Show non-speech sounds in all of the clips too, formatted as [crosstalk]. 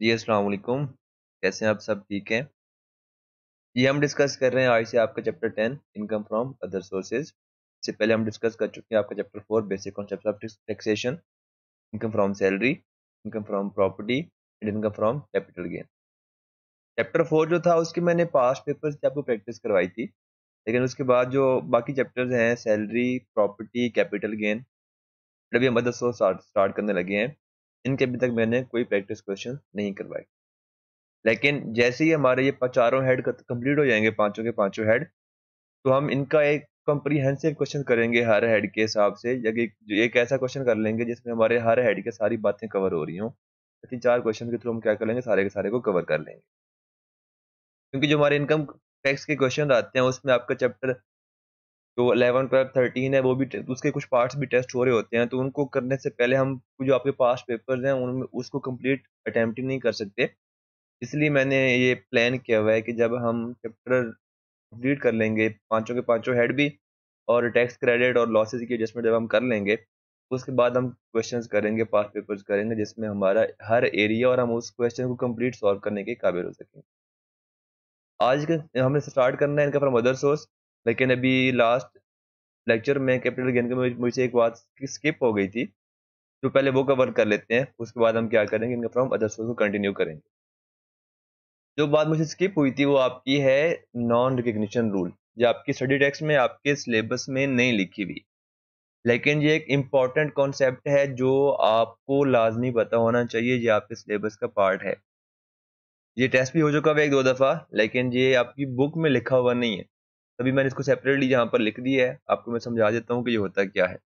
जी, अस्सलाम वालेकुम। कैसे हैं आप सब? ठीक हैं? ये हम डिस्कस कर रहे हैं आज से आपका chapter ten income from other sources इससे पहले हम डिस्कस कर चुके हैं आपका chapter four basic concept of taxation income from salary income from property and income from capital gain chapter four जो था, उसके मैंने पास्ट पेपर से आपको प्रैक्टिस करवाई थी। लेकिन उसके बाद जो बाकी चैप्टर्स हैं सैलरी प्रॉपर्टी कैपिटल गेन अभी हम अदर सोर्स स्टार्ट करने लगे हैं। इनके अभी तक मैंने कोई प्रैक्टिस क्वेश्चन नहीं करवाए। लेकिन जैसे ही हमारे ये चारों हेड कंप्लीट हो जाएँगे, पाँचों के पाँचों हेड तो हम इनका एक कंप्रीहेंसिव क्वेश्चन करेंगे हर हेड के हिसाब से, या एक ऐसा क्वेश्चन कर लेंगे जिसमें हमारे हर हेड के सारी बातें कवर हो रही हों। तीन चार क्वेश्चन के थ्रू हम क्या कर लेंगे, सारे के सारे को कवर कर लेंगे। क्योंकि जो हमारे इनकम टैक्स के क्वेश्चन आते हैं, उसमें आपका चैप्टर जो अलेवन ट्वेल्व थर्टीन है, वो भी उसके कुछ पार्ट्स भी टेस्ट हो रहे होते हैं तो उनको करने से पहले हम जो आपके पास पेपर्स हैं, उनमें, उसको कंप्लीट अटैम्प्ट नहीं कर सकते। इसलिए मैंने ये प्लान किया हुआ है कि जब हम चैप्टर कंप्लीट कर लेंगे, पाँचों के पाँचों हेड भी, और टैक्स क्रेडिट और लॉसेज की एडजस्टमेंट जब हम कर लेंगे, उसके बाद हम क्वेश्चन करेंगे पास पेपर्स करेंगे, जिसमें हमारा हर एरिया और हम उस क्वेश्चन को कंप्लीट सॉल्व करने के काबिल हो सकेंगे आज के, हमने स्टार्ट करना है इनका फ्रॉम अदर सोर्स लेकिन अभी लास्ट लेक्चर में कैपिटल गेन के मुझे एक बात स्किप हो गई थी तो पहले वो कवर कर लेते हैं, उसके बाद हम क्या करेंगे, इनका फ्रॉम अदर सोर्स को कंटिन्यू करेंगे। जो बात मुझे स्किप हुई थी वो आपकी है नॉन रिकग्निशन रूल जो आपकी स्टडी टेक्स्ट में, आपके सिलेबस में नहीं लिखी हुई। लेकिन ये एक इंपॉर्टेंट कॉन्सेप्ट है जो आपको लाजमी पता होना चाहिए, ये आपके सिलेबस का पार्ट है। ये टेस्ट भी हो चुका है एक दो दफ़ा, लेकिन ये आपकी बुक में लिखा हुआ नहीं है। तभी मैंने इसको सेपरेटली यहाँ पर लिख दिया है, आपको मैं समझा देता हूँ कि ये होता क्या है।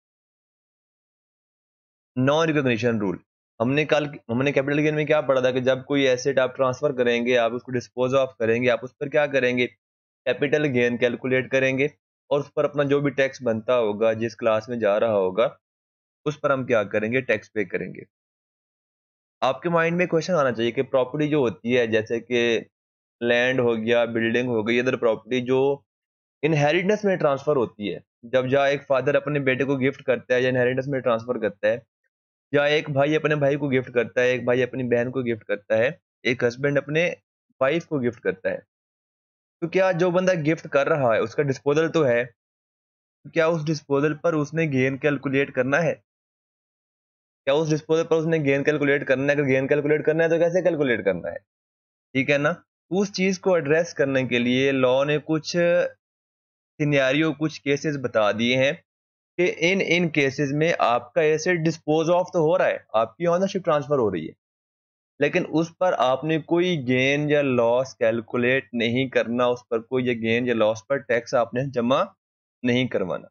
नॉन रिकोगशन रूल हमने कल, हमने कैपिटल गेन में क्या पढ़ा था कि जब कोई एसेट आप ट्रांसफ़र करेंगे, आप उसको डिस्पोज ऑफ़ करेंगे, आप उस पर क्या करेंगे? कैपिटल गेन कैलकुलेट करेंगे और उस पर अपना जो भी टैक्स बनता होगा, जिस क्लास में जा रहा होगा, उस पर हम क्या करेंगे? टैक्स पे करेंगे। आपके माइंड में क्वेश्चन आना चाहिए कि प्रॉपर्टी जो होती है, जैसे कि लैंड हो गया बिल्डिंग हो गई अदर प्रॉपर्टी जो इनहेरिटेंस में ट्रांसफ़र होती है। जब जहाँ एक फादर अपने बेटे को गिफ्ट करता है या इनहेरिटेंस में ट्रांसफ़र करता है, या एक भाई अपने भाई को गिफ्ट करता है, एक भाई अपनी बहन को गिफ्ट करता है, एक हस्बैंड अपने वाइफ को गिफ्ट करता है तो क्या जो बंदा गिफ्ट कर रहा है, उसका डिस्पोजल तो है तो क्या उस डिस्पोजल पर उसने गेन कैलकुलेट करना है? क्या उस डिस्पोजल पर उसने गेन कैलकुलेट करना है? अगर गेन कैलकुलेट करना है तो कैसे कैलकुलेट करना है? ठीक है ना? उस चीज़ को एड्रेस करने के लिए लॉ ने कुछ सिनेरियो कुछ केसेस बता दिए हैं कि इन इन केसेस में आपका एसेट डिस्पोज ऑफ़ तो हो रहा है, आपकी ऑनरशिप ट्रांसफ़र हो रही है। लेकिन उस पर आपने कोई गेन या लॉस कैलकुलेट नहीं करना, उस पर कोई या गेन या लॉस पर टैक्स आपने जमा नहीं करवाना।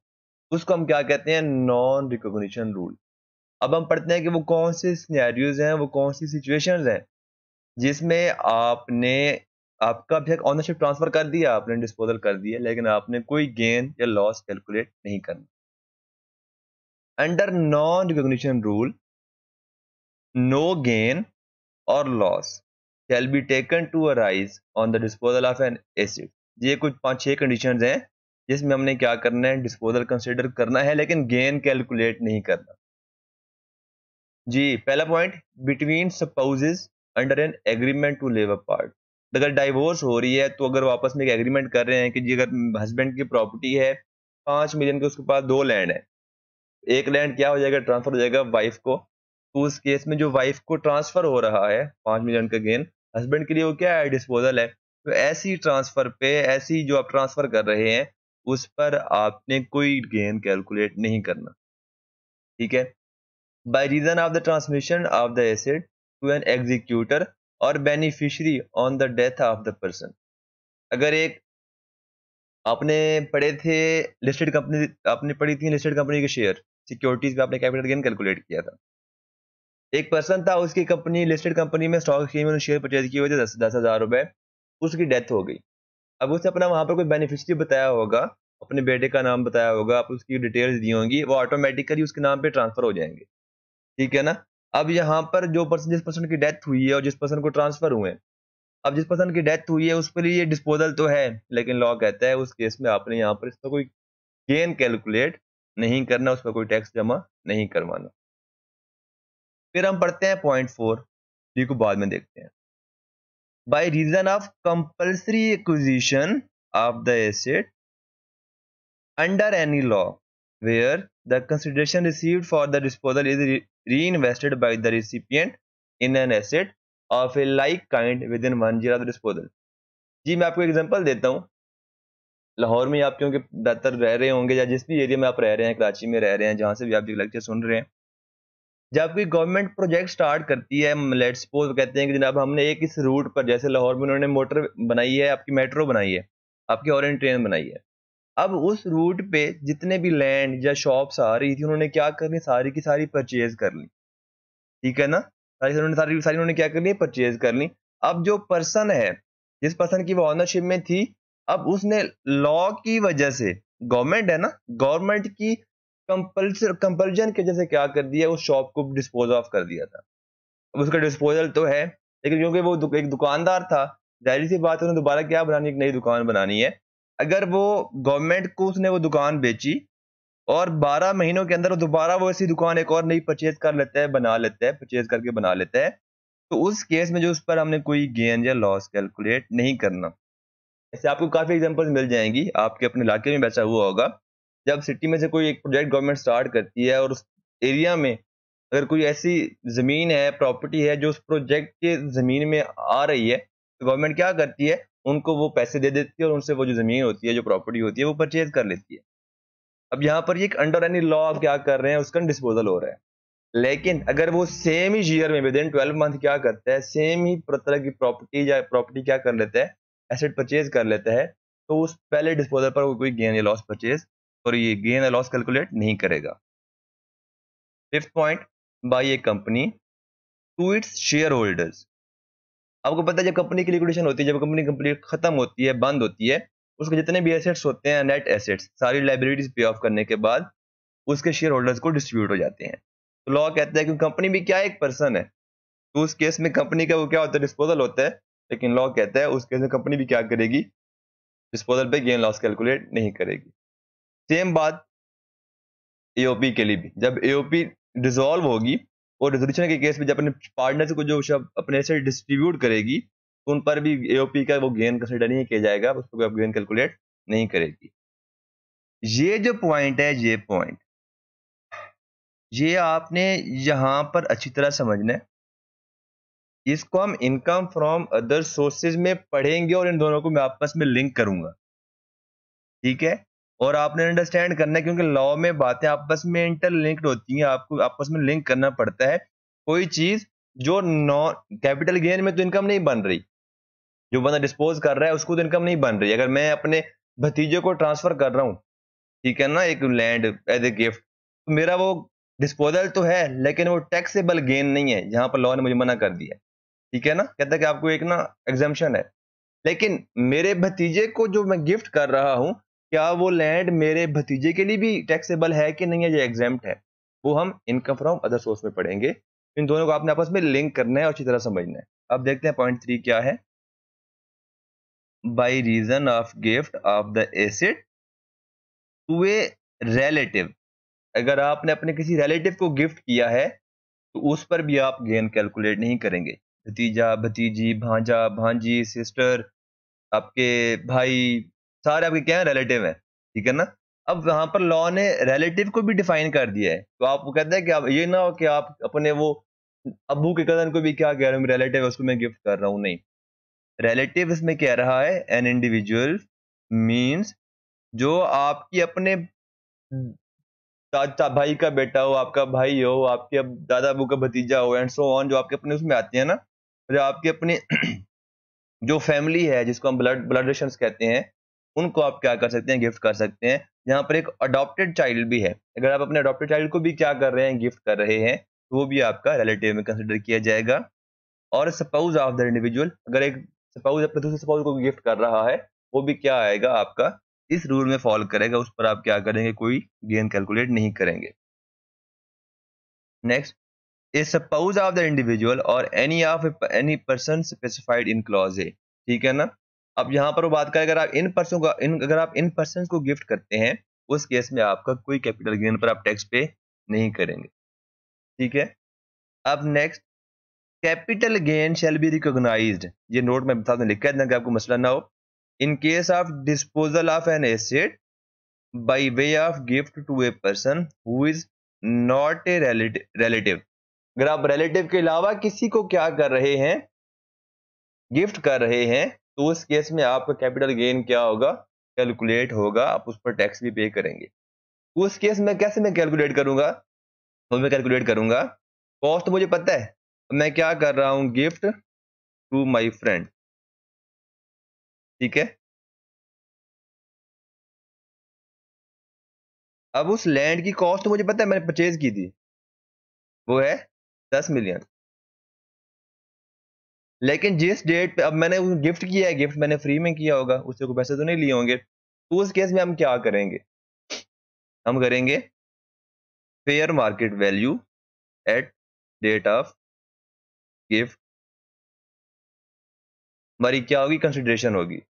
उसको हम क्या कहते हैं? नॉन रिकोगशन रूल अब हम पढ़ते हैं कि वो कौन से सिनेरियोज हैं, वो कौन सी सिचुएशंस हैं, जिसमें आपने आपका अभी ऑनरशिप ट्रांसफ़र कर दिया, आपने डिस्पोजल कर दिया लेकिन आपने कोई गेन या लॉस कैलकुलेट नहीं करना। Under non recognition rule no gain और loss shall be taken to arise on the disposal of an asset ये कुछ पाँच छह कंडीशन हैं, जिसमें हमने क्या करना है डिस्पोजल कंसिडर करना है, लेकिन गेन कैलकुलेट नहीं करना। जी, पहला point between spouses under an agreement to live apart अगर डाइवोर्स हो रही है तो अगर वापस में एक एग्रीमेंट कर रहे हैं कि जी, अगर हस्बैंड की प्रॉपर्टी है, पाँच मिलियन के उसके पास दो लैंड है। एक लैंड क्या हो जाएगा? ट्रांसफ़र हो जाएगा वाइफ को। तो उस केस में जो वाइफ को ट्रांसफ़र हो रहा है, पाँच मिलियन का गेन हस्बैंड के लिए वो क्या है? डिस्पोजल है। तो ऐसी ट्रांसफ़र पे, ऐसी जो आप ट्रांसफ़र कर रहे हैं, उस पर आपने कोई गेन कैलकुलेट नहीं करना। ठीक है? By reason of the transmission of the asset to an executor और beneficiary on the death of the person अगर एक आपने पढ़े थे लिस्टेड कंपनी आपने पढ़ी थी लिस्टेड कंपनी के शेयर सिक्योरिटीज पे आपने कैपिटल गेन कैलकुलेट किया था। एक पर्सन था, उसकी कंपनी लिस्टेड कंपनी में स्टॉक एक्सचेंज में शेयर परचेज किए हुए थे दस दस हज़ार रुपए, उसकी डेथ हो गई। अब उसने अपना वहाँ पर कोई बेनिफिशरी बताया होगा, अपने बेटे का नाम बताया होगा, आप उसकी डिटेल्स दी होंगी, वो ऑटोमेटिकली उसके नाम पे ट्रांसफ़र हो जाएँगे। ठीक है ना? अब यहाँ पर जो पर्सन जिस पर्सन की डेथ हुई है और जिस पर्सन को ट्रांसफ़र हुए अब जिस पर्सन की डेथ हुई है उस पर लिए डिस्पोजल तो है, लेकिन लॉ कहता है उस केस में आपने यहाँ पर इसका कोई गेन कैलकुलेट नहीं करना उस पर कोई टैक्स जमा नहीं करवाना। फिर हम पढ़ते हैं पॉइंट फोर जी को बाद में देखते हैं। By reason of compulsory acquisition of the asset under any law where the consideration received for the disposal is reinvested by the recipient in an asset of a like kind within one zero disposal जी, मैं आपको example देता हूँ। लाहौर में आप क्योंकि ज़्यादातर रह रहे होंगे या जिस भी एरिया में आप रह रहे हैं, कराची में रह रहे हैं, जहाँ से भी आप लेक्चर सुन रहे हैं, जब कोई गवर्नमेंट प्रोजेक्ट स्टार्ट करती है लेट सपोज़ कहते हैं कि जनाब हमने एक इस रूट पर, जैसे लाहौर में उन्होंने मोटर बनाई है, आपकी मेट्रो बनाई है, आपकी ऑरेंज ट्रेन बनाई है अब उस रूट पे जितने भी लैंड या शॉप्स आ रही थी, उन्होंने क्या करनी सारी की सारी परचेज कर ली। ठीक है ना? सारी उन्होंने सारी सारी उन्होंने क्या कर करनी परचेज कर ली। अब जो पर्सन है, जिस पर्सन की वो ऑनरशिप में थी, अब उसने लॉ की वजह से गवर्नमेंट है ना? गवर्नमेंट की कंपल्जन वजह से क्या कर दिया? उस शॉप को डिस्पोज ऑफ़ कर दिया था। अब उसका डिस्पोजल तो है, लेकिन क्योंकि वो एक दुकानदार था, ज़ाहिर सी बात है दोबारा क्या बनानी? एक नई दुकान बनानी है। अगर वो गवर्नमेंट को उसने वो दुकान बेची और 12 महीनों के अंदर दोबारा वो ऐसी दुकान एक और नई परचेज कर लेता है, बना लेता है परचेज करके बना लेता है तो उस केस में जो उस पर हमने कोई गेन या लॉस कैलकुलेट नहीं करना। ऐसे आपको काफ़ी एग्जांपल्स मिल जाएँगी, आपके अपने इलाके में वैसा हुआ होगा। जब सिटी में से कोई एक प्रोजेक्ट गवर्नमेंट स्टार्ट करती है और उस एरिया में अगर कोई ऐसी ज़मीन है प्रॉपर्टी है, जो उस प्रोजेक्ट के ज़मीन में आ रही है तो गवर्नमेंट क्या करती है? उनको वो पैसे दे देती है और उनसे वो जो ज़मीन होती है, जो प्रॉपर्टी होती है, वो परचेज कर लेती है। अब यहाँ पर ये अंडर एनी लॉ आप क्या कर रहे हैं, उसका डिस्पोजल हो रहा है। लेकिन अगर वो सेम ही ईयर में विद इन ट्वेल्व मंथ क्या करता है सेम ही तरह की प्रॉपर्टी या प्रॉपर्टी क्या कर लेता है एसेट परचेज कर लेता है तो उस पहले डिस्पोजल पर वो कोई गेन या लॉस परचेज और ये गेन या लॉस कैलकुलेट नहीं करेगा। Fifth point by a company to its shareholders आपको पता है जब कंपनी की लिक्विडेशन होती है, जब कंपनी कंप्लीट खत्म होती है, बंद होती है, उसके जितने भी एसेट्स होते हैं नेट एसेट्स सारी लाइब्रेरीज पे ऑफ़ करने के बाद उसके शेयर होल्डर्स को डिस्ट्रीब्यूट हो जाते हैं। तो लॉ कहता है कि कंपनी भी क्या एक पर्सन है? तो उस केस में कंपनी का वो क्या होता है? डिस्पोजल होता है। लेकिन लॉ कहता है उस केस में कंपनी भी क्या करेगी? डिस्पोजल पे गेन लॉस कैलकुलेट नहीं करेगी। सेम बात एओपी के लिए भी। जब एओपी डिजोल्व होगी और रेजोल्यूशन के केस में जब अपने पार्टनर्स को जो अपने से डिस्ट्रीब्यूट करेगी तो उन पर भी एओपी का वो गेन कंसिडर नहीं किया जाएगा उस पर गेन कैलकुलेट नहीं करेगी। ये जो पॉइंट है, ये पॉइंट ये आपने यहाँ पर अच्छी तरह समझना है। इसको हम इनकम फ्रॉम अदर सोर्सेज में पढ़ेंगे और इन दोनों को मैं आपस में लिंक करूँगा। ठीक है? और आपने अंडरस्टैंड करना है, क्योंकि लॉ में बातें आपस में इंटरलिंक्ड होती हैं, आपको, आपस में लिंक करना पड़ता है। कोई चीज़ जो नॉन कैपिटल गेन में तो इनकम नहीं बन रही, जो बंदा डिस्पोज कर रहा है, उसको तो इनकम नहीं बन रही। अगर मैं अपने भतीजे को ट्रांसफ़र कर रहा हूँ, ठीक है ना, एक लैंड एज ए गिफ्ट तो मेरा वो डिस्पोजल तो है, लेकिन वो टैक्सेबल गेन नहीं है, जहाँ पर लॉ ने मुझे मना कर दिया। ठीक है ना? कहता है कि आपको एक ना एग्जामेशन है। लेकिन मेरे भतीजे को जो मैं गिफ्ट कर रहा हूँ क्या वो लैंड मेरे भतीजे के लिए भी टैक्सेबल है कि नहीं है? ये एग्ज़ाम है। वो हम इनकम फ्रॉम अदर सोर्स में पढ़ेंगे। इन दोनों को आपने आपस में लिंक करना है और अच्छी तरह समझना है। अब देखते हैं पॉइंट थ्री क्या है। By reason of gift of the asset to a relative अगर आपने अपने किसी रिलेटिव को गिफ्ट किया है तो उस पर भी आप गेन कैलकुलेट नहीं करेंगे। भतीजा, भतीजी, भांजा, भांजी सिस्टर आपके भाई सारे आपके क्या है? रिलेटिव है, ठीक है ना? अब वहाँ पर लॉ ने रिलेटिव को भी डिफाइन कर दिया है। तो आप कहते हैं कि आप, ये ना हो कि आप अपने वो अबू के कज़न को भी क्या कह रहे हो रिलेटिव उसको मैं गिफ्ट कर रहा हूँ। नहीं। रिलेटिव इसमें कह रहा है एन इंडिविजुअल मीन्स जो आपकी अपने चाचा भाई का बेटा हो, आपका भाई हो, आपके अब दादा अबू का भतीजा हो एंड सो ऑन जो आपके अपने उसमें आते हैं ना, जो आपके अपने [clears throat] जो फैमिली है, जिसको हम ब्लड ब्लड रिलेशन कहते हैं उनको आप क्या कर सकते हैं, गिफ्ट कर सकते हैं। यहाँ पर एक अडॉप्टेड चाइल्ड भी है। अगर आप अपने अडॉप्टेड चाइल्ड को भी क्या कर रहे हैं, गिफ्ट कर रहे हैं तो वो भी आपका रिलेटिव में कंसिडर किया जाएगा। और सपोज़ ऑफ़ द इंडिविजुअल अगर एक सपोज़ अपने दूसरे सपोज़ को गिफ्ट कर रहा है, वो भी क्या आएगा, आपका इस रूल में फॉलो करेगा, उस पर आप क्या करेंगे, कोई गेन कैलकुलेट नहीं करेंगे। Next a spouse of the individual और any of any person specified in clause A ठीक है ना? अब यहाँ पर वो बात करें, अगर आप इन पर्सन को, इन, अगर आप इन पर्सन को गिफ्ट करते हैं, उस केस में आपका कोई कैपिटल गेन पर आप टैक्स पे नहीं करेंगे। ठीक है? अब next capital gain shall be recognise ये नोट में साथ में लिखा है आपको मसला ना हो। In case of disposal of an asset by way of gift to a person who is not a relative अगर आप रिलेटिव के अलावा किसी को क्या कर रहे हैं गिफ्ट कर रहे हैं तो उस केस में आपका कैपिटल गेन क्या होगा? कैलकुलेट होगा, आप उस पर टैक्स भी पे करेंगे। उस केस में कैसे मैं कैलकुलेट करूँगा? तो मैं कैलकुलेट करूँगा कॉस्ट मुझे पता है मैं क्या कर रहा हूँ? गिफ्ट टू माई फ्रेंड ठीक है? अब उस लैंड की कॉस्ट मुझे पता है, मैंने परचेज की थी। वो है दस मिलियन लेकिन जिस डेट पे, अब मैंने गिफ्ट किया है गिफ्ट मैंने फ्री में किया होगा, उससे कोई पैसे तो नहीं लिए होंगे तो उस केस में हम क्या करेंगे? हम करेंगे fair market value at date of gift हमारी क्या होगी? कंसिडरेशन होगी।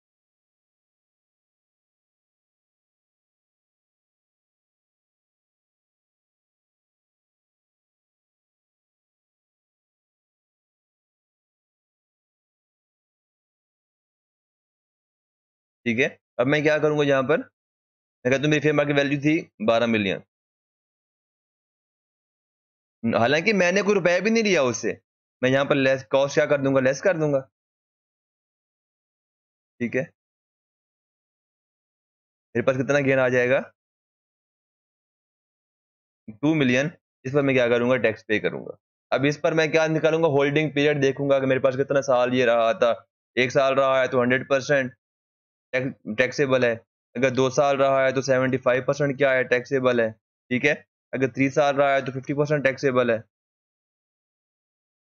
ठीक है? अब मैं क्या करूँगा यहाँ पर? मैं कहता हूँ, मेरी फेयर मार्केट वैल्यू थी बारह मिलियन हालाँकि मैंने कोई रुपया भी नहीं लिया उससे मैं यहाँ पर लेस कॉस्ट क्या कर दूँगा? लेस कर दूँगा। ठीक है? मेरे पास कितना गेन आ जाएगा? टू मिलियन इस पर मैं क्या करूँगा? टैक्स पे करूँगा। अब इस पर मैं क्या निकालूँगा? होल्डिंग पीरियड देखूँगा कि मेरे पास कितना साल ये रहा था। एक साल रहा है तो हंड्रेड परसेंट टैक्सेबल है। अगर दो साल रहा है तो सेवेंटी फाइव परसेंट क्या है? टैक्सेबल है। ठीक है? अगर थ्री साल रहा है तो फिफ्टी परसेंट टैक्सेबल है।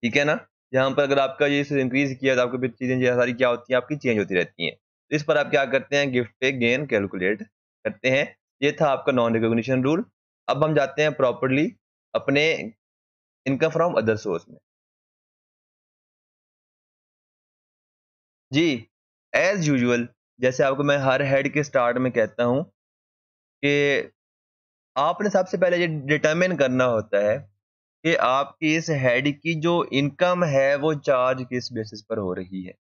ठीक है ना? यहाँ पर अगर आपका ये इंक्रीज किया तो आपकी चीज़ें सारी क्या होती हैं? आपकी चेंज होती रहती हैं। तो इस पर आप क्या करते हैं? गिफ्ट पे गेन कैलकुलेट करते हैं। ये था आपका नॉन रिकोगशन रूल अब हम जाते हैं प्रॉपरली अपने इनकम फ्रॉम अदर सोर्स में। जी एज यूजुअल जैसे आपको मैं हर हेड के स्टार्ट में कहता हूँ कि आपने सबसे पहले ये डिटरमिन करना होता है कि आपकी इस हेड की जो इनकम है वो चार्ज किस बेसिस पर हो रही है।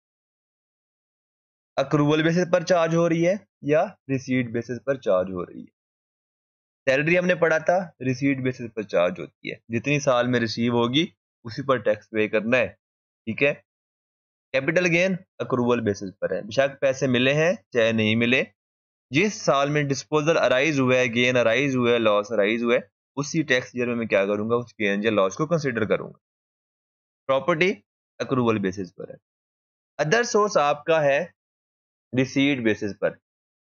अक्रूवल बेसिस पर चार्ज हो रही है या रिसीट बेसिस पर चार्ज हो रही है। सैलरी हमने पढ़ा था रिसीट बेसिस पर चार्ज होती है। जितनी साल में रिसीव होगी, उसी पर टैक्स पे करना है, ठीक है? कैपिटल गेन अक्रूवल बेसिस पर है। बेशक पैसे मिले हैं, चाहे नहीं मिले। जिस साल में डिस्पोजल अराइज हुआ है गेन अराइज हुआ है लॉस अराइज हुआ है, उसी टैक्स ईयर में मैं क्या करूँगा? उस गेन या लॉस को कंसिडर करूँगा। प्रॉपर्टी अक्रूवल बेसिस पर है। अदर सोर्स आपका है रिसीट बेसिस पर।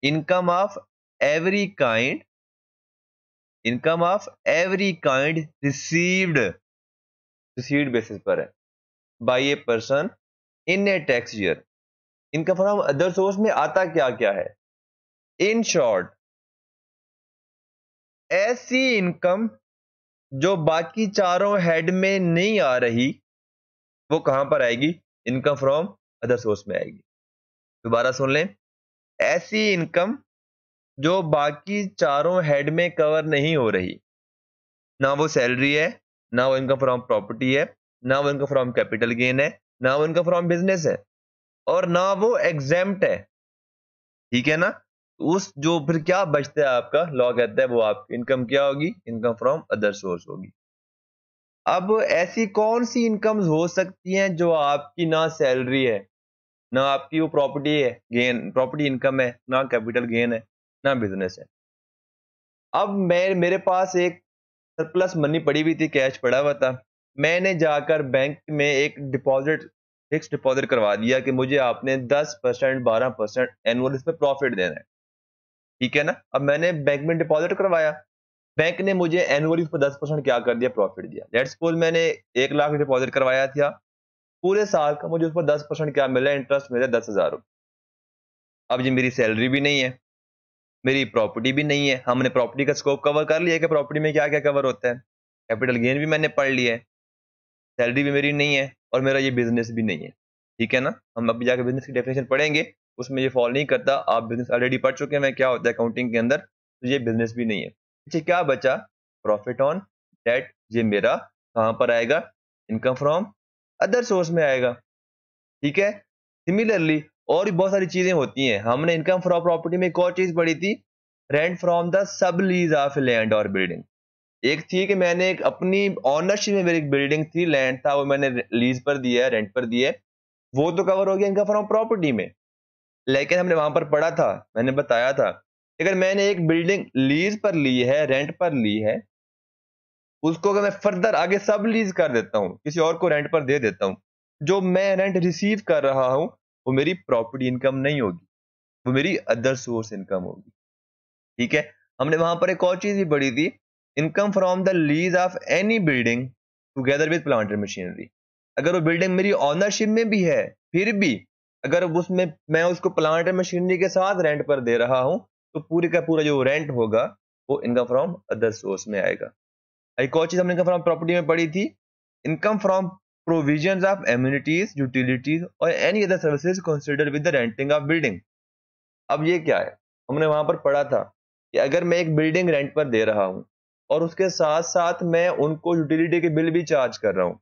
Income of every kind income of every kind received received basis पर है। By a person in a tax year income from other source में आता क्या क्या है? इन शॉर्ट ऐसी इनकम जो बाकी चारों हेड में नहीं आ रही, वो कहाँ पर आएगी? इनकम फ्रॉम अदर सोर्स में आएगी। दोबारा सुन लें। ऐसी इनकम जो बाकी चारों हेड में कवर नहीं हो रही, ना वो सैलरी है, ना वो इनकम फ्रॉम प्रॉपर्टी है, ना वो इनकम फ्रॉम कैपिटल गेन है ना इनकम फ्रॉम बिज़नेस है और ना वो एग्जेम्प्ट है। ठीक है ना? उस जो फिर क्या बचता है आपका? लॉ कहता है वो आपकी इनकम क्या होगी? इनकम फ्रॉम अदर सोर्स होगी। अब ऐसी कौन सी इनकम हो सकती हैं जो आपकी ना सैलरी है, ना आपकी वो प्रॉपर्टी है गेन प्रॉपर्टी इनकम है, ना कैपिटल गेन है, ना बिज़नेस है। अब मैं, मेरे पास एक सरप्लस मनी पड़ी हुई थी कैश पड़ा हुआ था। मैंने जाकर बैंक में एक डिपॉजिट फिक्स डिपॉजिट करवा दिया कि मुझे आपने 10 परसेंट, बारह परसेंट एनुअल इस पर प्रॉफिट देना है। ठीक है ना? अब मैंने बैंक में डिपॉजिट करवाया। बैंक ने मुझे एनुअली उस पर दस परसेंट क्या कर दिया? प्रॉफिट दिया। लेट सपोज़ मैंने एक लाख डिपॉजिट करवाया था। पूरे साल का मुझे उस पर दस परसेंट क्या मिला? इंटरेस्ट मिला दस हज़ार रुपये अब जी मेरी सैलरी भी नहीं है। मेरी प्रॉपर्टी भी नहीं है। हमने प्रॉपर्टी का स्कोप कवर कर लिया कि प्रॉपर्टी में क्या क्या कवर होता है। कैपिटल गेन भी मैंने पढ़ लिया है। सैलरी भी मेरी नहीं है और मेरा ये बिज़नेस भी नहीं है। ठीक है ना? हम अभी जाकर बिज़नेस की डेफिनेशन पढ़ेंगे, उसमें ये फॉलो नहीं करता, आप बिज़नेस ऑलरेडी पढ़ चुके हैं क्या होता है अकाउंटिंग के अंदर तो ये बिज़नेस भी नहीं है। पीछे क्या बचा? प्रॉफिट ऑन डेट ये मेरा कहाँ पर आएगा? इनकम फ्रॉम अदर सोर्स में आएगा। ठीक है? सिमिलरली और भी बहुत सारी चीज़ें होती हैं। हमने इनकम फ्रॉम प्रॉपर्टी में एक और चीज़ पढ़ी थी rent from the sub lease of land और बिल्डिंग एक थी कि मैंने एक अपनी ऑनरशिप में मेरी एक बिल्डिंग थी लैंड था, वो मैंने लीज पर दिया है रेंट पर दिया है। वो तो कवर हो गया इनकम फ्रॉम प्रॉपर्टी में। लेकिन हमने वहाँ पर पढ़ा था, मैंने बताया था अगर मैंने एक बिल्डिंग लीज पर ली है रेंट पर ली है, उसको अगर मैं फर्दर आगे सब लीज कर देता हूँ, किसी और को रेंट पर दे देता हूँ, जो मैं रेंट रिसीव कर रहा हूँ, वो मेरी प्रॉपर्टी इनकम नहीं होगी, वो मेरी अदर सोर्स इनकम होगी। ठीक है? हमने वहाँ पर एक और चीज़ भी पढ़ी थी income from the lease of any building together with plant machinery अगर वो बिल्डिंग मेरी ऑनरशिप में भी है, फिर भी अगर उसमें मैं उसको प्लांट एंड मशीनरी के साथ रेंट पर दे रहा हूँ तो पूरे का पूरा जो रेंट होगा, वो इनकम फ्रॉम अदर सोर्स में आएगा। एक और चीज़ हमने इनकम फ्रॉम प्रॉपर्टी में पढ़ी थी income from provision of amenities utilities और any other services consider with the renting of building अब ये क्या है? हमने वहाँ पर पढ़ा था कि अगर मैं एक बिल्डिंग रेंट पर दे रहा हूँ और उसके साथ साथ मैं उनको यूटिलिटी के बिल भी चार्ज कर रहा हूँ।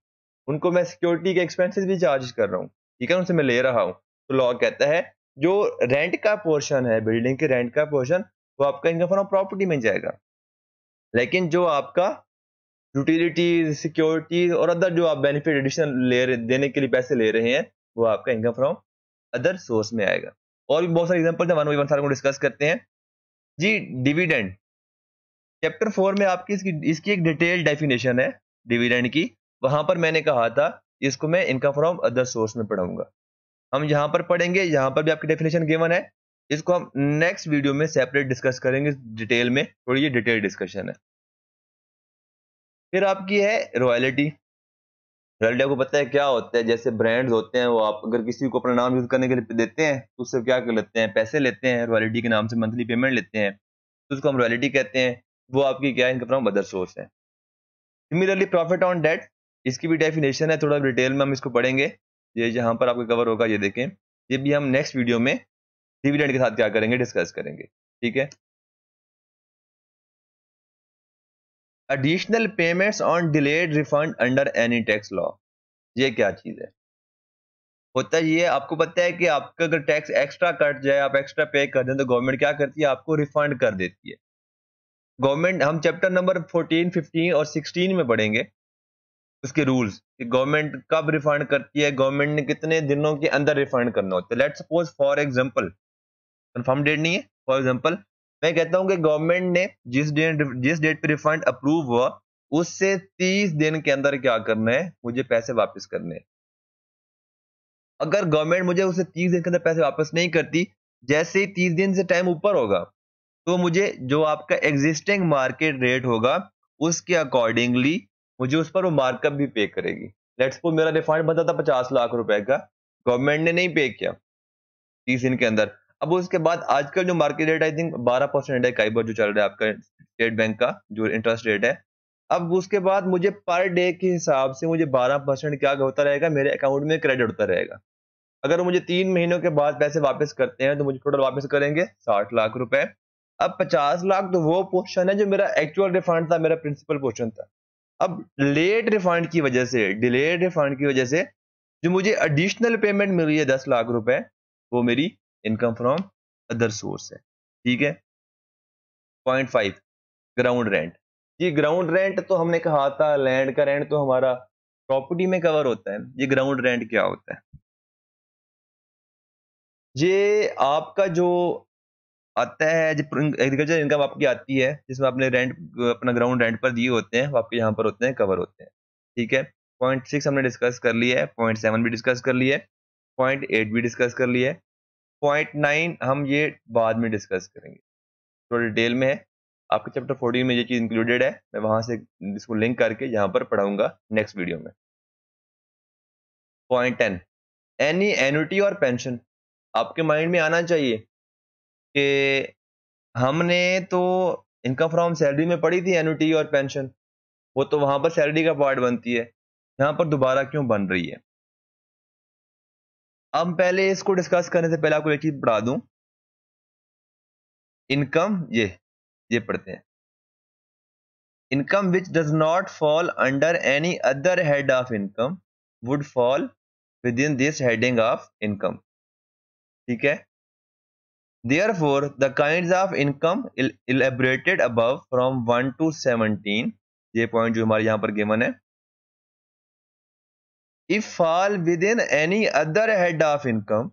उनको मैं सिक्योरिटी के एक्सपेंसेस भी चार्ज कर रहा हूँ। ठीक है, उनसे मैं ले रहा हूँ। तो लॉ कहता है, जो रेंट का पोर्शन है बिल्डिंग के रेंट का पोर्शन वो आपका इनकम फ्रॉम प्रॉपर्टी में जाएगा। लेकिन जो आपका यूटिलिटीज सिक्योरिटी और अदर जो आप बेनिफिट एडिशनल ले देने के लिए पैसे ले रहे हैं, वो आपका इनकम फ्रॉम अदर सोर्स में आएगा। और भी बहुत सारे एग्जांपल है वन वन सारे को डिस्कस करते हैं। जी डिविडेंड चैप्टर फोर में आपकी इसकी इसकी एक डिटेल डेफिनेशन है डिविडेंड की। वहाँ पर मैंने कहा था, इसको मैं इनकम फ्रॉम अदर सोर्स में पढ़ाऊँगा। हम यहाँ पर पढ़ेंगे, यहाँ पर भी आपकी डेफिनेशन गिवन है। इसको हम नेक्स्ट वीडियो में सेपरेट डिस्कस करेंगे डिटेल में। थोड़ी ये डिटेल डिस्कशन है। फिर आपकी है रॉयलिटी रॉयल्टी आपको पता है क्या होता है? जैसे ब्रांड्स होते हैं, वो आप अगर किसी को अपना नाम यूज़ करने के लिए देते हैं तो उससे क्या कर लेते हैं? पैसे लेते हैं रॉयल्टी के नाम से मंथली पेमेंट लेते हैं। तो उसको हम रॉयल्टी कहते हैं। वो आपकी क्या इनकम फ्रॉम अदर सोर्स है। सिमिलरली प्रॉफिट ऑन डेट इसकी भी डेफिनेशन है, थोड़ा डिटेल में हम इसको पढ़ेंगे। ये जहाँ पर आपको कवर होगा, ये देखें। ये भी हम नेक्स्ट वीडियो में डिविडेंड के साथ क्या करेंगे डिस्कस करेंगे। ठीक है? Additional payments on delayed refund under any tax law ये क्या चीज़ है? होता ये आपको पता है कि आपका अगर टैक्स एक्स्ट्रा कट जाए, आप एक्स्ट्रा पे कर दें तो गवर्नमेंट क्या करती है, आपको रिफंड कर देती है। गवर्नमेंट हम चैप्टर नंबर 14, 15 और 16 में पढ़ेंगे उसके रूल्स कि गवर्नमेंट कब रिफंड करती है गवर्नमेंट ने कितने दिनों के अंदर रिफंड करना होता है। Let suppose for example confirm date नहीं है फॉर एग्जांपल मैं कहता हूँ कि गवर्नमेंट ने जिस डेट जिस डेट पे रिफंड अप्रूव हुआ उससे 30 दिन के अंदर क्या करना है मुझे पैसे वापस करने हैं। अगर गवर्नमेंट मुझे उसे 30 दिन के अंदर पैसे वापस नहीं करती जैसे ही 30 दिन से टाइम ऊपर होगा तो मुझे जो आपका एग्जिस्टिंग मार्केट रेट होगा, उसके अकॉर्डिंगली मुझे उस पर वो मार्कअप भी पे करेगी। लेट्स सपोज़ मेरा रिफंड बनता था पचास लाख रुपए का गवर्नमेंट ने नहीं पे किया तीस दिन के अंदर। अब उसके बाद आजकल जो मार्केट रेट आई थिंक बारह परसेंट है कई बार जो चल रहा है आपका स्टेट बैंक का, जो इंटरेस्ट रेट है। अब उसके बाद मुझे पर डे के हिसाब से मुझे बारह परसेंट क्या होता रहेगा, मेरे अकाउंट में क्रेडिट होता रहेगा। अगर मुझे तीन महीनों के बाद पैसे वापस करते हैं तो मुझे टोटल वापस करेंगे साठ लाख रुपए। अब पचास लाख तो वो पोर्शन है जो मेरा एक्चुअल रिफंड था, मेरा प्रिंसिपल पोर्शन था। अब लेट रिफंड की वजह से डिलेड रिफंड की वजह से जो मुझे एडिशनल पेमेंट मिल रही है दस लाख रुपए, वो मेरी इनकम फ्रॉम अदर सोर्स है। ठीक है? पॉइंट फाइव ग्राउंड रेंट ये ग्राउंड रेंट तो हमने कहा था लैंड का रेंट तो हमारा प्रॉपर्टी में कवर होता है। ये ग्राउंड रेंट क्या होता है? ये आपका जो आता है जब एग्रीकल्चर इनकम आपकी आती है, जिसमें आपने रेंट अपना ग्राउंड रेंट पर दिए होते हैं, वो आपके यहाँ पर होते हैं कवर होते हैं। ठीक है? पॉइंट सिक्स हमने डिस्कस कर लिया है पॉइंट सेवन भी डिस्कस कर लिया है पॉइंट एट भी डिस्कस कर लिया है पॉइंट नाइन हम ये बाद में डिस्कस करेंगे। थोड़ा डिटेल में है। आपके चैप्टर फोर्टीन में ये चीज़ इंक्लूडेड है, मैं वहाँ से इसको लिंक करके यहाँ पर पढ़ाऊँगा नेक्स्ट वीडियो में। पॉइंट टेन एनी एनुटी और पेंशन आपके माइंड में आना चाहिए। कि हमने तो इनकम फ्रॉम सैलरी में पढ़ी थी एनुटी और पेंशन। वो तो वहाँ पर सैलरी का पार्ट बनती है। यहाँ पर दोबारा क्यों बन रही है? अब पहले इसको डिस्कस करने से पहले आपको एक चीज़ पढ़ा दूँ। इनकम, ये ये पढ़ते हैं। Income which does not fall under any other head of income would fall within this heading of income ठीक है? Therefore the kinds of income elaborated above from 1 to 17 ये पॉइंट जो हमारे यहाँ पर गिवन है if fall within any other head of income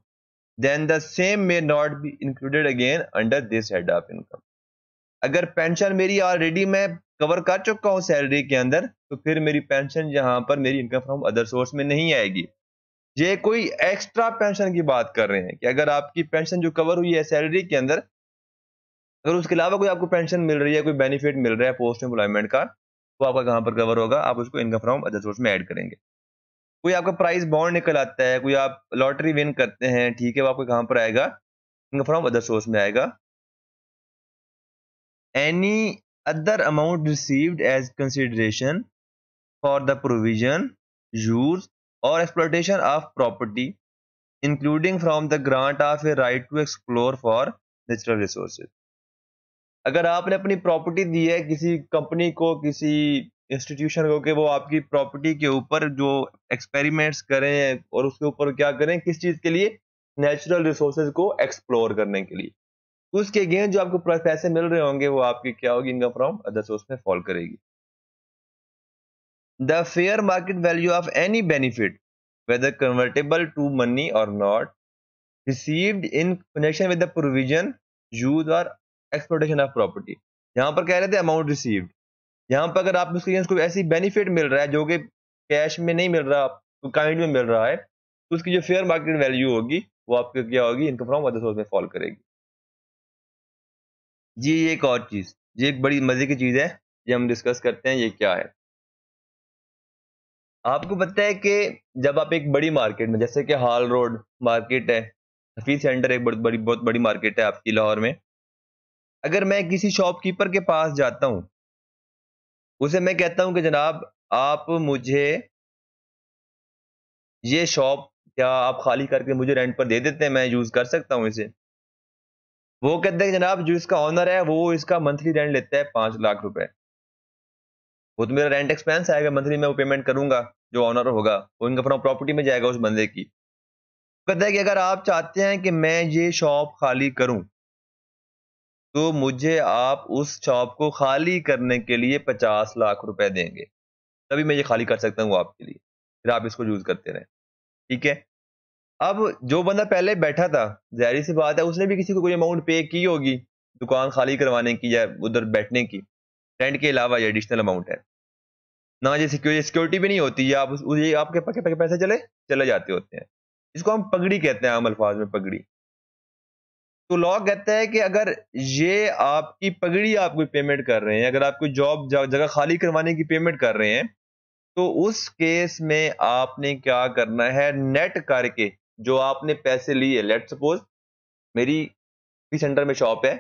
then the same may not be included again under this head of income अगर pension मेरी already मैं cover कर चुका हूँ सैलरी के अंदर तो फिर मेरी पेंशन जहाँ पर मेरी इनकम फ्रॉम अदर सोर्स में नहीं आएगी ये कोई एक्स्ट्रा पेंशन की बात कर रहे हैं कि अगर आपकी पेंशन जो कवर हुई है सैलरी के अंदर, अगर उसके अलावा कोई आपको पेंशन मिल रही है, कोई बेनिफिट मिल रहा है पोस्ट एम्प्लॉयमेंट का तो आपका कहाँ पर कवर होगा? आप उसको इनकम फ्रॉम अदर सोर्स में ऐड करेंगे। कोई आपका प्राइस बॉन्ड निकल आता है, कोई आप लॉटरी विन करते हैं, ठीक है, वो आपको कहाँ पर आएगा? इनकम फ्रॉम अदर सोर्स में आएगा। Any other amount received as consideration for the provision use or exploitation of property, including from the grant of a right to explore for natural resources. अगर आपने अपनी प्रॉपर्टी दी है किसी company को, किसी institution को कि वो आपकी प्रॉपर्टी के ऊपर जो एक्सपेरिमेंट्स करें और उसके ऊपर क्या करें, किस चीज़ के लिए? नेचुरल रिसोर्सेज को एक्सप्लोर करने के लिए। उसके अगेंस्ट जो आपको पैसे मिल रहे होंगे, वो आपकी क्या होगी? इनकम फ्रॉम अदर सोर्स में फॉल करेगी। The fair market value of any benefit, whether convertible to money or not, received in connection with the provision, use or exploitation of property. यहाँ पर कह रहे थे अमाउंट रिसीव्ड यहाँ पर अगर आप उसके कोई ऐसी बेनिफिट मिल रहा है जो कि कैश में नहीं मिल रहा आपको काइंड में मिल रहा है तो उसकी जो फेयर मार्केट वैल्यू होगी वो आपकी क्या होगी इनकम फ्रॉम अदर सोर्स में फॉल करेगी. जी एक और चीज़. ये एक बड़ी मज़े की चीज़ है ये हम डिस्कस करते हैं ये क्या है? आपको पता है कि जब आप एक बड़ी मार्केट में, जैसे कि हाल रोड मार्केट है, हफीज सेंटर एक बड़ी, बहुत बड़ी मार्केट है आपकी लाहौर में। अगर मैं किसी शॉपकीपर के पास जाता हूँ, उसे मैं कहता हूँ कि जनाब, आप मुझे ये शॉप क्या आप खाली करके मुझे रेंट पर दे देते हैं? मैं यूज़ कर सकता हूँ इसे। वो कहते हैं जनाब, जो इसका ऑनर है, वो इसका मंथली रेंट लेता है पाँच लाख रुपए। वो तो मेरा रेंट एक्सपेंस आएगा मंथली मैं वो पेमेंट करूँगा, जो ऑनर होगा, वो इनकम फ्रॉम प्रॉपर्टी में जाएगा उस बंदे की। कहता है कि अगर आप चाहते हैं कि मैं ये शॉप खाली करूँ तो मुझे आप उस शॉप को खाली करने के लिए पचास लाख रुपए देंगे। तभी मैं ये खाली कर सकता हूँ आपके लिए। फिर आप इसको यूज़ करते रहे। ठीक है? अब जो बंदा पहले बैठा था, जहरी सी बात है, उसने भी किसी को कोई अमाउंट पे की होगी, दुकान खाली करवाने की या उधर बैठने की। रेंट के अलावा ये एडिशनल अमाउंट है। ना ये सिक्योरिटी भी नहीं होती है आप ये आपके पके पके पैसे चले चले जाते होते हैं। इसको हम पगड़ी कहते हैं, आम अल्फाज में पगड़ी। तो लॉ कहता है कि अगर ये आपकी पगड़ी आप कोई पेमेंट कर रहे हैं, अगर आप कोई जॉब जगह खाली करवाने की पेमेंट कर रहे हैं तो उस केस में आपने क्या करना है नेट करके जो आपने पैसे लिए लेट सपोज़ मेरी सेंटर में शॉप है,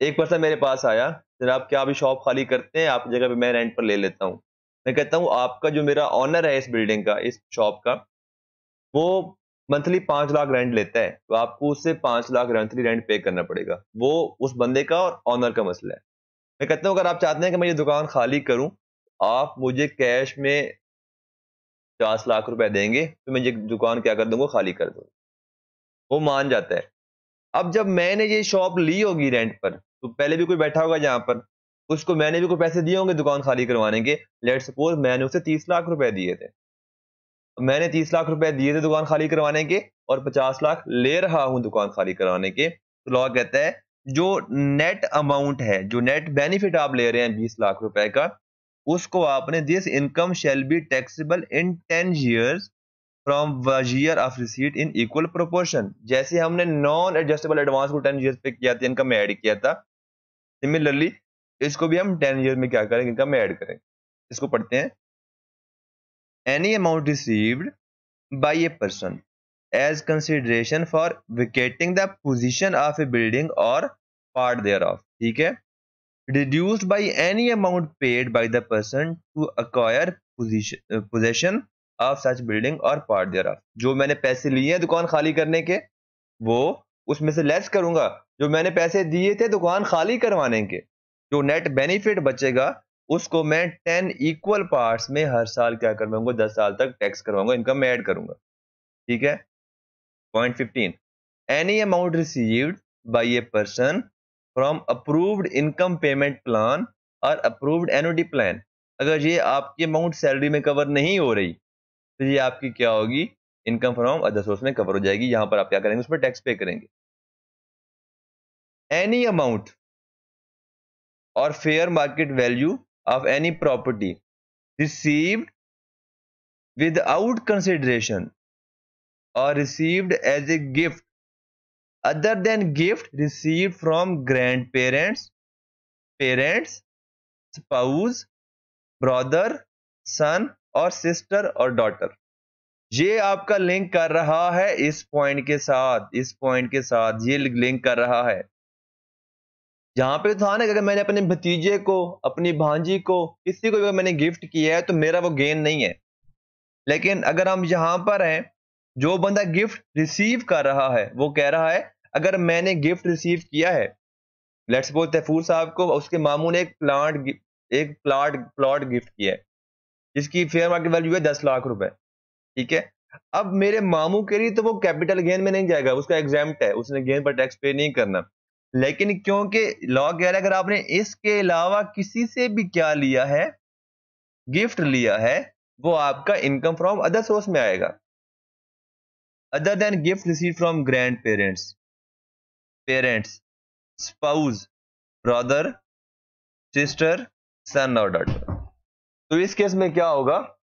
एक पर्सन मेरे पास आया जनाब क्या अभी शॉप खाली करते हैं, आप जगह पे मैं रेंट पर ले लेता हूँ। मैं कहता हूँ, आपका जो मेरा ऑनर है इस बिल्डिंग का, इस शॉप का, वो मंथली पाँच लाख रेंट लेता है तो आपको उससे पाँच लाख मंथली रेंट पे करना पड़ेगा। वो उस बंदे का और ऑनर का मसला है। मैं कहता हूँ, अगर आप चाहते हैं कि मैं ये दुकान खाली करूँ, आप मुझे कैश में पचास लाख रुपए देंगे तो मैं ये दुकान क्या कर दूँगा, खाली कर दूँगा। वो मान जाता है। अब जब मैंने ये शॉप ली होगी रेंट पर तो पहले भी कोई बैठा होगा जहाँ पर, उसको मैंने भी कोई पैसे दिए होंगे दुकान खाली करवाने के लेट सपोज़ मैंने उसे तीस लाख रुपए दिए थे। मैंने तीस लाख रुपए दिए थे दुकान खाली करवाने के और पचास लाख ले रहा हूँ दुकान खाली करवाने के तो लॉ कहता है, जो नेट अमाउंट है, जो नेट बेनिफिट आप ले रहे हैं बीस लाख रुपए का, उसको आपने this income shall be taxable in ten years from year of receipt in equal proportion जैसे हमने नॉन एडजस्टेबल एडवांस को टेन ईयर्स पे किया था इनकम में ऐड किया था सिमिलरली इसको भी हम टेन ईयर में क्या करेंगे? इनकम में ऐड करेंगे। इसको पढ़ते हैं। Any amount received by a person as consideration for vacating the position of a building और पार्ट देयर ऑफ़ ठीक है? Reduced by any amount paid by the person to acquire position possession of such building और part thereof जो मैंने पैसे लिए हैं दुकान खाली करने के? वो उसमें से लेस करूँगा। जो मैंने पैसे दिए थे दुकान खाली करवाने के, जो नेट बेनिफिट बचेगा, उसको मैं टेन इक्वल पार्ट्स में हर साल क्या करवाऊँगा? दस साल तक टैक्स करवाऊँगा इनकम में ऐड करूँगा। ठीक है? Point fifteen any amount received by a person from approved income payment plan और अप्रूव्ड एनुटी प्लान अगर ये आपकी अमाउंट सैलरी में कवर नहीं हो रही तो ये आपकी क्या होगी? इनकम फ्रॉम अदर सोर्स में कवर हो जाएगी। यहाँ पर आप क्या करेंगे? उस पर टैक्स पे करेंगे। एनी अमाउंट और fair market value of any property received without consideration और received as a gift other than gift received from grandparents parents spouse brother son और सिस्टर और डॉटर ये आपका लिंक कर रहा है इस पॉइंट के साथ, इस पॉइंट के साथ ये लिंक कर रहा है। जहाँ पे था ना अगर मैंने अपने भतीजे को, अपनी भांजी को, किसी को भी मैंने गिफ्ट किया है तो मेरा वो गेन नहीं है। लेकिन अगर हम यहाँ पर हैं, जो बंदा गिफ्ट रिसीव कर रहा है, वो कह रहा है, अगर मैंने गिफ्ट रिसीव किया है लेट्स सपोज़ तैफूर साहब को, उसके मामू ने एक प्लांट एक प्लाट प्लॉट गिफ्ट किया है। जिसकी फेयर मार्केट वैल्यू है दस लाख रुपए, ठीक है? अब मेरे मामू के लिए तो वो कैपिटल गेन में नहीं जाएगा, उसका एग्ज़ाम है, उसने गेन पर टैक्स पे नहीं करना। लेकिन क्योंकि लॉ कह रहा है, अगर आपने इसके अलावा किसी से भी क्या लिया है, गिफ्ट लिया है, वो आपका इनकम फ्रॉम अदर सोर्स में आएगा। Other than gift receive from grandparents parents, spouse, brother, sister, son और डॉटर। तो इस केस में क्या होगा?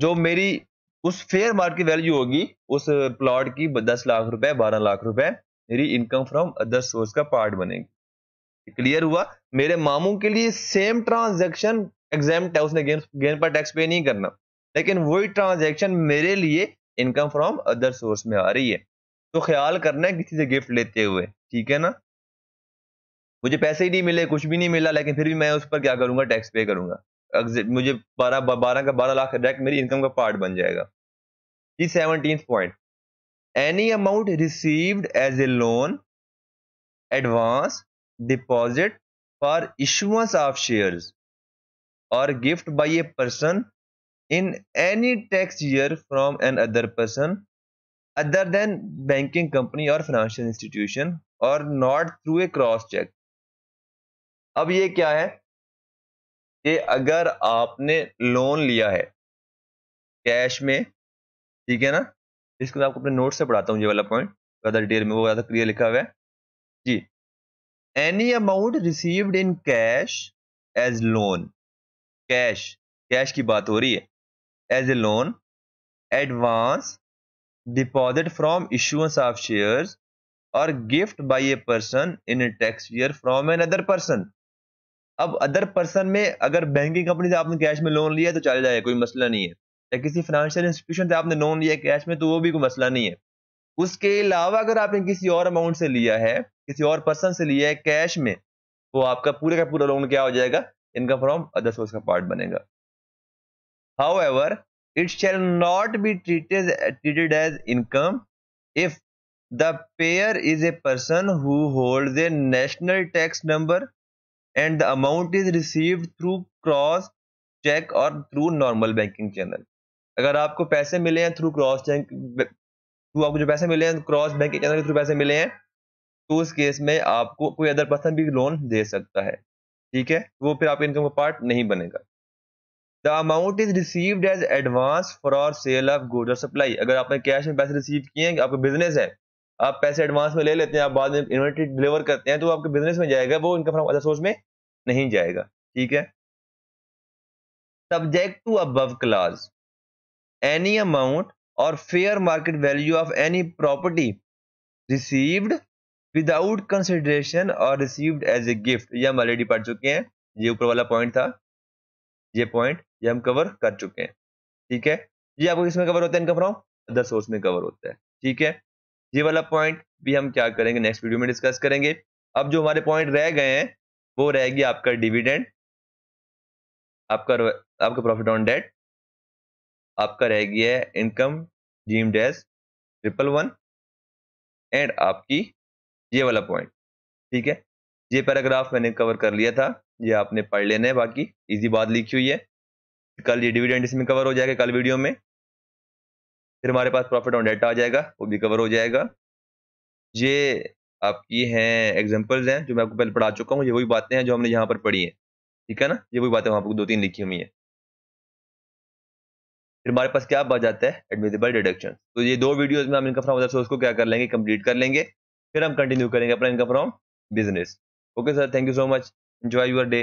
जो मेरी उस फेयर मार्केट वैल्यू होगी, उस प्लॉट की दस लाख रुपए, बारह लाख रुपए मेरी इनकम फ्रॉम अदर सोर्स का पार्ट बनेगी। क्लियर हुआ? मेरे मामू के लिए सेम ट्रांजेक्शन एग्ज़ाम है, उसने गेन गेन पर टैक्स पे नहीं करना। लेकिन वही ट्रांजेक्शन मेरे लिए इनकम फ्रॉम अदर सोर्स में आ रही है। तो ख्याल करना है किसी से गिफ्ट लेते हुए, ठीक है ना? मुझे पैसे ही नहीं मिले, कुछ भी नहीं मिला, लेकिन फिर भी मैं उस पर क्या करूँगा? टैक्स पे करूँगा। मुझे बारह बारह का बारह लाख डायरेक्ट मेरी इनकम का पार्ट बन जाएगा। जी seventeen point any amount received as a loan advance deposit for issuance of shares और gift by a person in any tax year from an other person other than banking company और financial institution और not through a cross cheque अब ये क्या है? कि अगर आपने लोन लिया है कैश में, ठीक है ना? इसको आपको अपने नोट से पढ़ाता हूँ ये वाला पॉइंट ज़्यादा डिटेल में, वो ज़्यादा क्लियर लिखा हुआ है। जी। Any amount received in cash as loan cash cash की बात हो रही है। As a loan advance deposit from issuance of shares और gift by a person in a tax year from an other person अब अदर पर्सन में अगर banking company से आपने कैश में लोन लिया तो चल जाए कोई मसला नहीं है। या किसी फाइनेंशियल इंस्टीट्यूशन से आपने लोन लिया कैश में तो वो भी कोई मसला नहीं है। उसके अलावा अगर आपने किसी और अमाउंट से लिया है, किसी और पर्सन से लिया है कैश में तो आपका पूरे का पूरा लोन क्या हो जाएगा? इनकम फ्रॉम अदर सोर्स का पार्ट बनेगा। However it shall not be treated treated as income if the payer is a person who hold a national tax number and the amount is received through cross cheque और through normal banking channel अगर आपको पैसे मिले हैं through cross check through आपको जो पैसे मिले हैं क्रॉस बैंक के चैनल के थ्रू पैसे मिले हैं तो उस केस में आपको कोई अदर पर्सन भी लोन दे सकता है। ठीक है? वो फिर आपके इनकम का पार्ट नहीं बनेगा। The amount is received as advance for or sale of good और सप्लाई अगर आपने कैश में पैसे रिसीव किए हैं, आपका बिज़नेस है, आप पैसे एडवांस में ले लेते हैं, आप बाद में इन्वेंट्री डिलीवर करते हैं तो आपके बिज़नेस में जाएगा, वो इनकम फ्रॉम अदर सोर्स में नहीं जाएगा। ठीक है? Subject to above clause any amount और fair market value of any property received without consideration और रिसीव्ड एज ए गिफ्ट ये हम ऑलरेडी पढ़ चुके हैं। ये ऊपर वाला पॉइंट था। ये पॉइंट ये हम कवर कर चुके हैं। ठीक है? ये आपको किसमें कवर होता है? इनका फ्रॉम अदर सोर्स में कवर होता है। ठीक है? ये वाला पॉइंट भी हम क्या करेंगे? नेक्स्ट वीडियो में डिस्कस करेंगे। अब जो हमारे पॉइंट रह गए हैं, वो रहेगी आपका डिविडेंड आपका आपका प्रॉफिट ऑन डेट आपका रह गया है इनकम जीम डैश, ट्रिपल वन, एंड आपकी ये वाला पॉइंट, ठीक है? ये पैराग्राफ मैंने कवर कर लिया था, ये आपने पढ़ लेना है, बाकी इजी बात लिखी हुई है। कल ये डिविडेंड इसमें कवर हो जाएगा कल वीडियो में। फिर हमारे पास प्रॉफिट ऑन डेटा आ जाएगा, वो भी कवर हो जाएगा। ये आपकी हैं एग्जांपल्स हैं, जो मैं आपको पहले पढ़ा चुका हूँ, ये वही बातें हैं जो हमने यहाँ पर पढ़ी हैं, ठीक है ना? ये वही बातें वहाँ पर दो तीन लिखी हुई हैं। फिर हमारे पास क्या बच जाता है? एडमिजिबल डिडक्शन तो ये दो वीडियोस में हम इनकम फ्रॉम अदर सोर्स को क्या कर लेंगे? कंप्लीट कर लेंगे। फिर हम कंटिन्यू करेंगे अपना income from business okay sir thank you so much enjoy your day